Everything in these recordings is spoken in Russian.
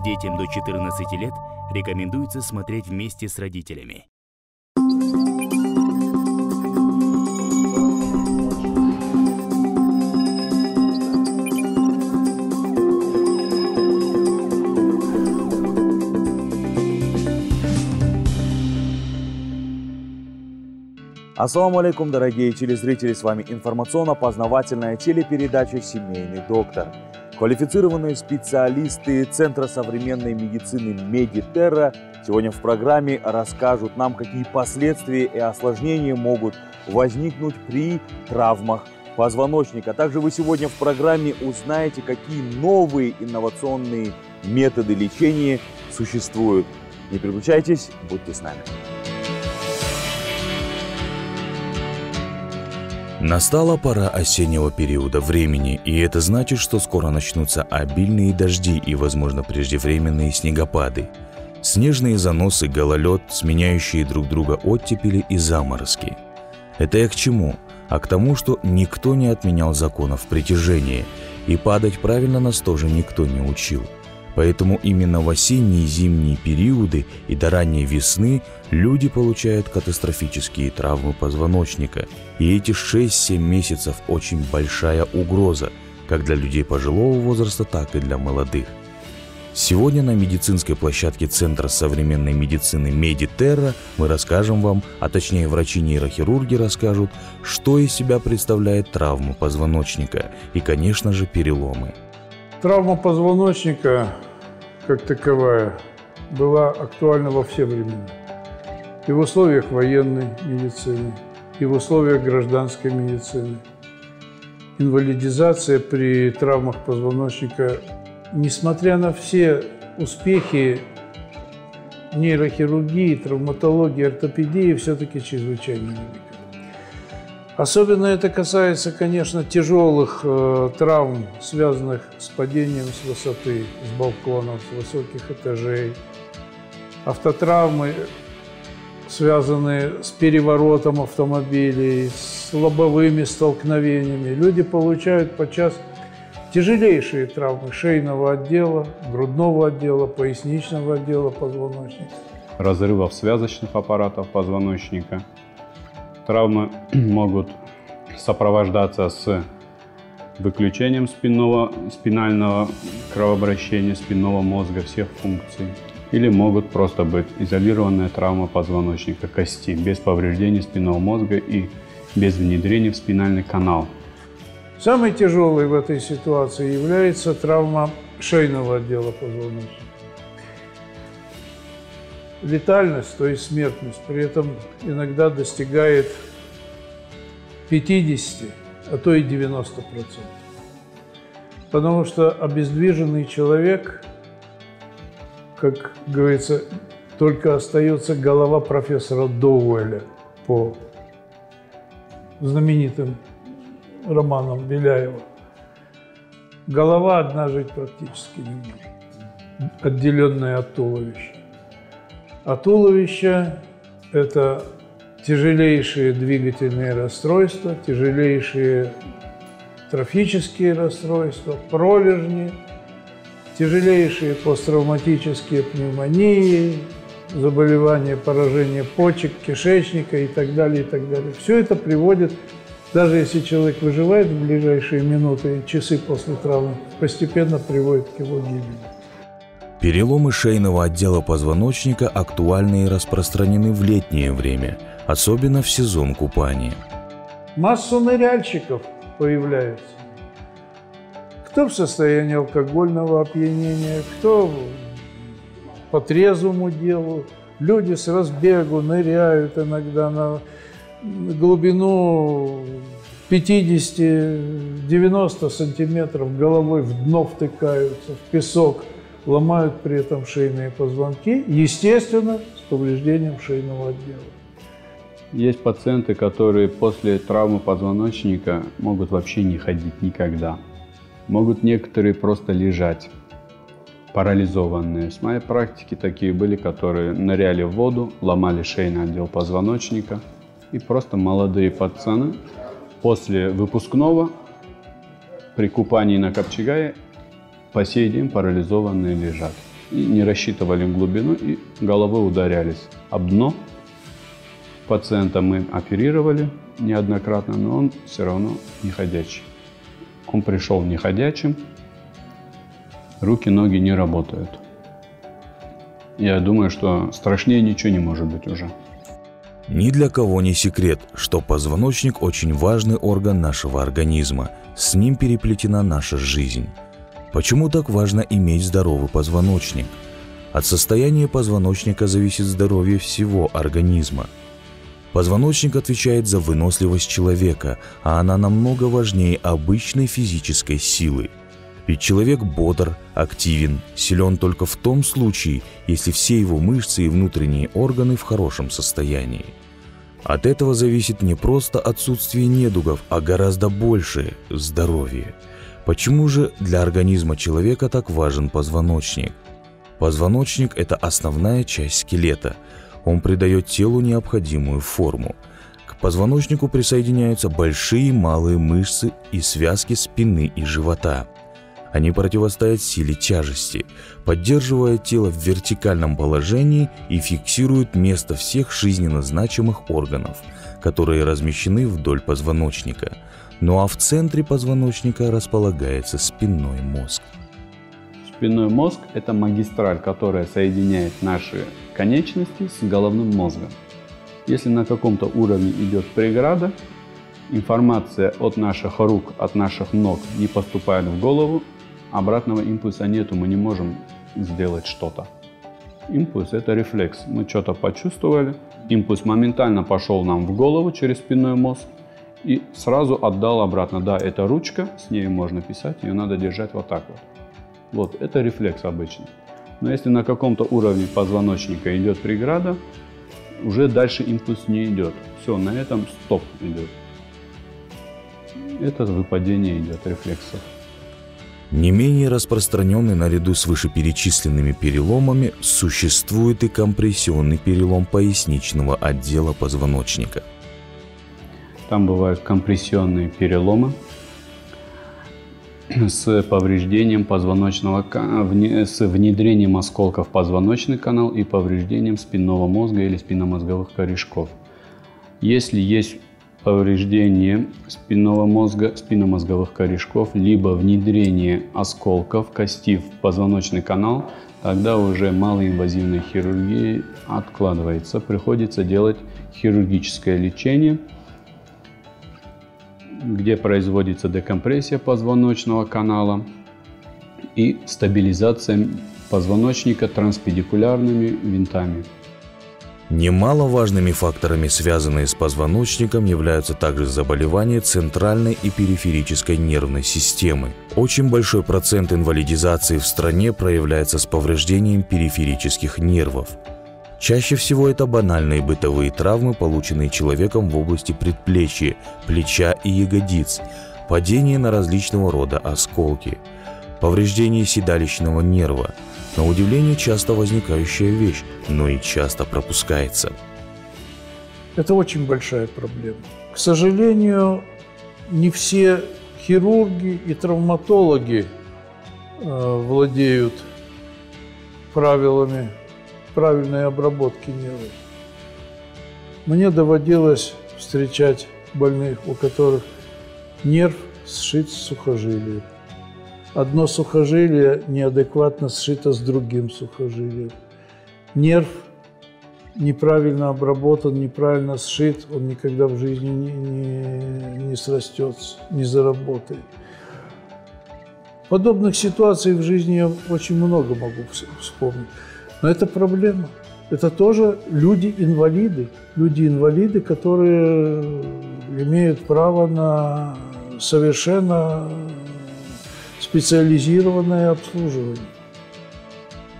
Детям до 14 лет рекомендуется смотреть вместе с родителями. Ассаламу алейкум, дорогие телезрители, с вами информационно-познавательная телепередача «Семейный доктор». Квалифицированные специалисты Центра современной медицины Медитерра сегодня в программе расскажут нам, какие последствия и осложнения могут возникнуть при травмах позвоночника. Также вы сегодня в программе узнаете, какие новые инновационные методы лечения существуют. Не переключайтесь, будьте с нами. Настала пора осеннего периода времени, и это значит, что скоро начнутся обильные дожди и, возможно, преждевременные снегопады. Снежные заносы, гололед, сменяющие друг друга оттепели и заморозки. Это я к чему? А к тому, что никто не отменял законов притяжения, и падать правильно нас тоже никто не учил – Поэтому именно в осенние и зимние периоды и до ранней весны люди получают катастрофические травмы позвоночника. И эти 6-7 месяцев очень большая угроза, как для людей пожилого возраста, так и для молодых. Сегодня на медицинской площадке Центра современной медицины Медитерра мы расскажем вам, а точнее врачи-нейрохирурги расскажут, что из себя представляет травма позвоночника и, конечно же, переломы. Травма позвоночника, как таковая, была актуальна во все времена. И в условиях военной медицины, и в условиях гражданской медицины. Инвалидизация при травмах позвоночника, несмотря на все успехи нейрохирургии, травматологии, ортопедии, все-таки чрезвычайно велика. Особенно это касается, конечно, тяжелых э, травм, связанных с падением с высоты, с балконов, с высоких этажей. Автотравмы, связанные с переворотом автомобилей, с лобовыми столкновениями. Люди получают подчас тяжелейшие травмы шейного отдела, грудного отдела, поясничного отдела позвоночника. Разрывов связочных аппаратов позвоночника – Травмы могут сопровождаться с выключением спинного, спинального кровообращения, спинного мозга, всех функций. Или могут просто быть изолированная травма позвоночника кости без повреждений спинного мозга и без внедрения в спинальный канал. Самой тяжелой в этой ситуации является травма шейного отдела позвоночника летальность, то есть смертность, при этом иногда достигает 50, а то и 90 процентов. Потому что обездвиженный человек, как говорится, только остается голова профессора Доуэля по знаменитым романам Беляева. Голова одна жить практически не может, отделенная от туловища. А туловище – это тяжелейшие двигательные расстройства, тяжелейшие трофические расстройства, пролежни, тяжелейшие посттравматические пневмонии, заболевания, поражения почек, кишечника и так далее, и так далее. Все это приводит, даже если человек выживает в ближайшие минуты, часы после травмы, постепенно приводит к его гибели. Переломы шейного отдела позвоночника актуальны и распространены в летнее время, особенно в сезон купания. Массу ныряльщиков появляется. Кто в состоянии алкогольного опьянения, кто по трезвому делу. Люди с разбегу ныряют иногда на глубину 50-90 сантиметров, головой в дно втыкаются, в песок – ломают при этом шейные позвонки, естественно, с повреждением шейного отдела. Есть пациенты, которые после травмы позвоночника могут вообще не ходить никогда. Могут некоторые просто лежать, парализованные. С моей практики такие были, которые ныряли в воду, ломали шейный отдел позвоночника. И просто молодые пацаны после выпускного при купании на Копчегае по сей день парализованные лежат. и не рассчитывали глубину, и головы ударялись об дно. Пациента мы оперировали неоднократно, но он все равно не ходячий. Он пришел неходячим, руки, ноги не работают. Я думаю, что страшнее ничего не может быть уже. Ни для кого не секрет, что позвоночник очень важный орган нашего организма. С ним переплетена наша жизнь. Почему так важно иметь здоровый позвоночник? От состояния позвоночника зависит здоровье всего организма. Позвоночник отвечает за выносливость человека, а она намного важнее обычной физической силы – ведь человек бодр, активен, силен только в том случае, если все его мышцы и внутренние органы в хорошем состоянии. От этого зависит не просто отсутствие недугов, а гораздо большее – здоровье. Почему же для организма человека так важен позвоночник? Позвоночник – это основная часть скелета. Он придает телу необходимую форму. К позвоночнику присоединяются большие и малые мышцы и связки спины и живота – они противостоят силе тяжести, поддерживая тело в вертикальном положении и фиксируют место всех жизненно значимых органов, которые размещены вдоль позвоночника. Ну а в центре позвоночника располагается спинной мозг. Спинной мозг – это магистраль, которая соединяет наши конечности с головным мозгом. Если на каком-то уровне идет преграда, информация от наших рук, от наших ног не поступает в голову, обратного импульса нету, мы не можем сделать что-то. Импульс – это рефлекс. Мы что-то почувствовали, импульс моментально пошел нам в голову через спинной мозг и сразу отдал обратно. Да, это ручка, с ней можно писать, ее надо держать вот так вот. Вот, это рефлекс обычный. Но если на каком-то уровне позвоночника идет преграда, уже дальше импульс не идет. Все, на этом стоп идет. Это выпадение идет рефлексов. Не менее распространенный наряду с вышеперечисленными переломами существует и компрессионный перелом поясничного отдела позвоночника. Там бывают компрессионные переломы с повреждением позвоночного, с внедрением осколков в позвоночный канал и повреждением спинного мозга или спинномозговых корешков. Если есть повреждение спинного мозга, спинномозговых корешков, либо внедрение осколков кости в позвоночный канал, тогда уже малоинвазивной хирургии откладывается. Приходится делать хирургическое лечение, где производится декомпрессия позвоночного канала и стабилизация позвоночника транспедикулярными винтами. Немаловажными факторами, связанные с позвоночником, являются также заболевания центральной и периферической нервной системы. Очень большой процент инвалидизации в стране проявляется с повреждением периферических нервов. Чаще всего это банальные бытовые травмы, полученные человеком в области предплечья, плеча и ягодиц, падение на различного рода осколки, повреждение седалищного нерва – на удивление часто возникающая вещь, но и часто пропускается. Это очень большая проблема. К сожалению, не все хирурги и травматологи э, владеют правилами правильной обработки нервов. Мне доводилось встречать больных, у которых нерв сшит с сухожилием одно сухожилие неадекватно сшито с другим сухожилием. Нерв неправильно обработан, неправильно сшит, он никогда в жизни не, не, не срастется, не заработает. Подобных ситуаций в жизни я очень много могу вспомнить. Но это проблема. Это тоже люди-инвалиды. Люди-инвалиды, которые имеют право на совершенно специализированное обслуживание.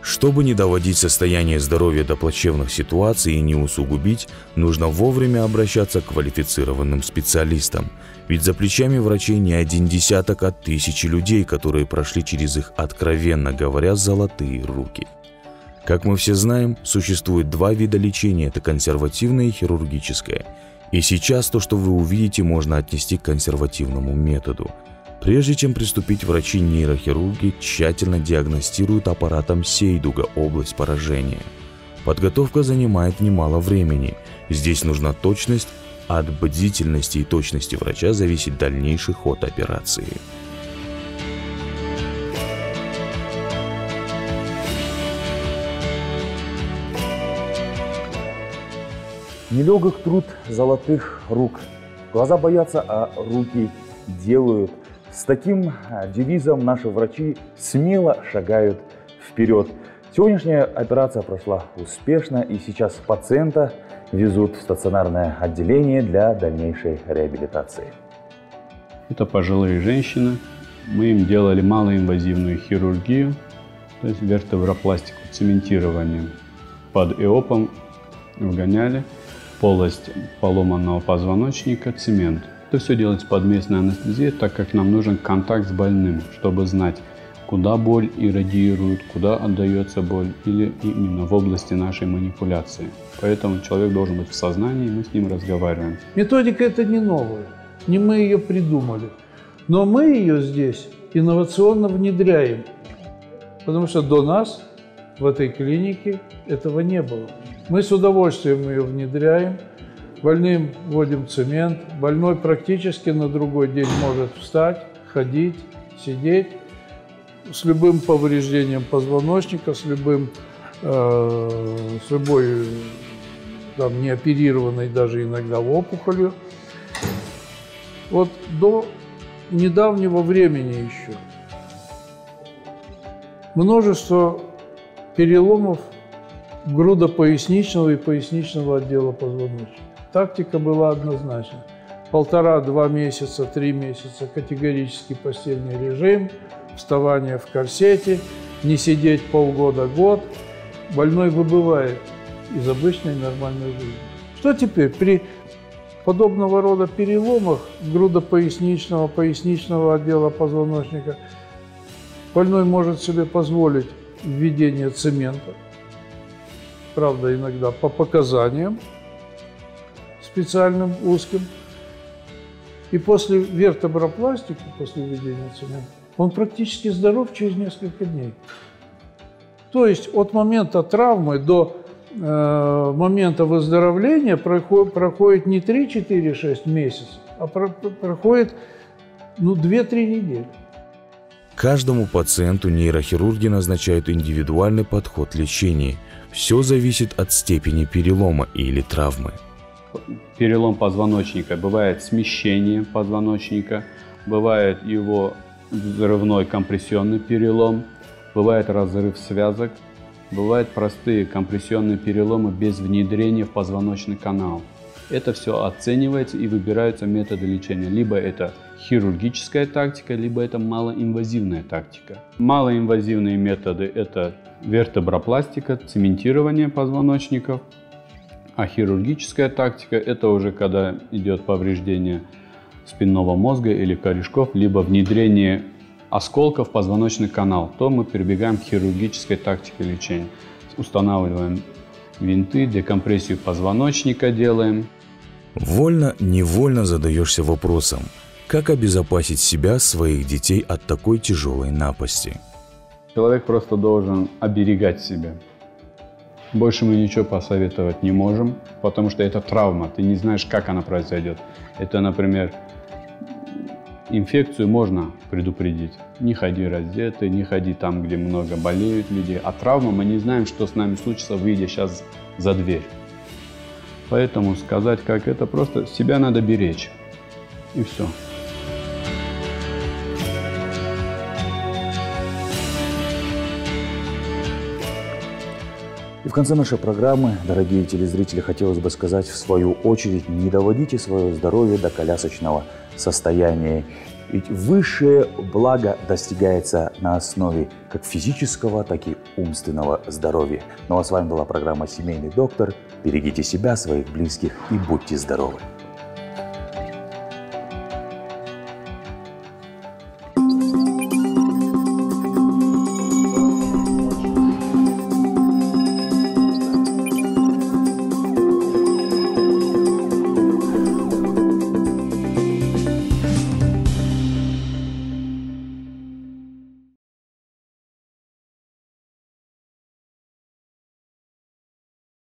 Чтобы не доводить состояние здоровья до плачевных ситуаций и не усугубить, нужно вовремя обращаться к квалифицированным специалистам. Ведь за плечами врачей не один десяток, а тысячи людей, которые прошли через их, откровенно говоря, золотые руки. Как мы все знаем, существует два вида лечения – это консервативное и хирургическое. И сейчас то, что вы увидите, можно отнести к консервативному методу – Прежде чем приступить, врачи-нейрохирурги тщательно диагностируют аппаратом Сейдуга область поражения. Подготовка занимает немало времени. Здесь нужна точность, от бдительности и точности врача зависит дальнейший ход операции. Нелегок труд золотых рук. Глаза боятся, а руки делают. С таким а, девизом наши врачи смело шагают вперед. Сегодняшняя операция прошла успешно, и сейчас пациента везут в стационарное отделение для дальнейшей реабилитации. Это пожилые женщины. Мы им делали малоинвазивную хирургию, то есть вертебропластику, цементирование. Под ЭОПом вгоняли полость поломанного позвоночника, цемент. Это все делается под местной анестезией, так как нам нужен контакт с больным, чтобы знать, куда боль иррадиирует, куда отдается боль, или именно в области нашей манипуляции. Поэтому человек должен быть в сознании, мы с ним разговариваем. Методика это не новая, не мы ее придумали, но мы ее здесь инновационно внедряем, потому что до нас в этой клинике этого не было. Мы с удовольствием ее внедряем. Больным вводим цемент. Больной практически на другой день может встать, ходить, сидеть с любым повреждением позвоночника, с любым, э, с любой там, неоперированной даже иногда опухолью. Вот до недавнего времени еще множество переломов грудопоясничного и поясничного отдела позвоночника. Тактика была однозначна. Полтора-два месяца, три месяца категорический постельный режим, вставание в корсете, не сидеть полгода-год. Больной выбывает из обычной нормальной жизни. Что теперь при подобного рода переломах грудопоясничного, поясничного отдела позвоночника больной может себе позволить введение цемента, правда, иногда по показаниям специальным узким. И после вертебропластики, после введения цемента, он практически здоров через несколько дней. То есть от момента травмы до э, момента выздоровления проходит, проходит не 3, 4, 6 месяцев, а про, проходит ну, 2-3 недели. Каждому пациенту нейрохирурги назначают индивидуальный подход лечения. Все зависит от степени перелома или травмы. Перелом позвоночника бывает смещение позвоночника, бывает его взрывной компрессионный перелом, бывает разрыв связок, бывают простые компрессионные переломы без внедрения в позвоночный канал. Это все оценивается и выбираются методы лечения. Либо это хирургическая тактика, либо это малоинвазивная тактика. Малоинвазивные методы – это вертебропластика, цементирование позвоночников, а хирургическая тактика – это уже когда идет повреждение спинного мозга или корешков, либо внедрение осколков в позвоночный канал, то мы перебегаем к хирургической тактике лечения. Устанавливаем винты, декомпрессию позвоночника делаем. Вольно-невольно задаешься вопросом, как обезопасить себя, своих детей от такой тяжелой напасти? Человек просто должен оберегать себя. Больше мы ничего посоветовать не можем, потому что это травма, ты не знаешь, как она произойдет. Это, например, инфекцию можно предупредить. Не ходи раздетый, не ходи там, где много болеют людей. А травма мы не знаем, что с нами случится, выйдя сейчас за дверь. Поэтому сказать, как это, просто себя надо беречь. И все. И в конце нашей программы, дорогие телезрители, хотелось бы сказать в свою очередь, не доводите свое здоровье до колясочного состояния. Ведь высшее благо достигается на основе как физического, так и умственного здоровья. Ну а с вами была программа «Семейный доктор». Берегите себя, своих близких и будьте здоровы!